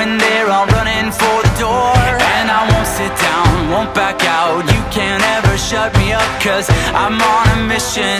when they're all running for the door. And I won't sit down, won't back out. You can't ever shut me up Cause I'm on a mission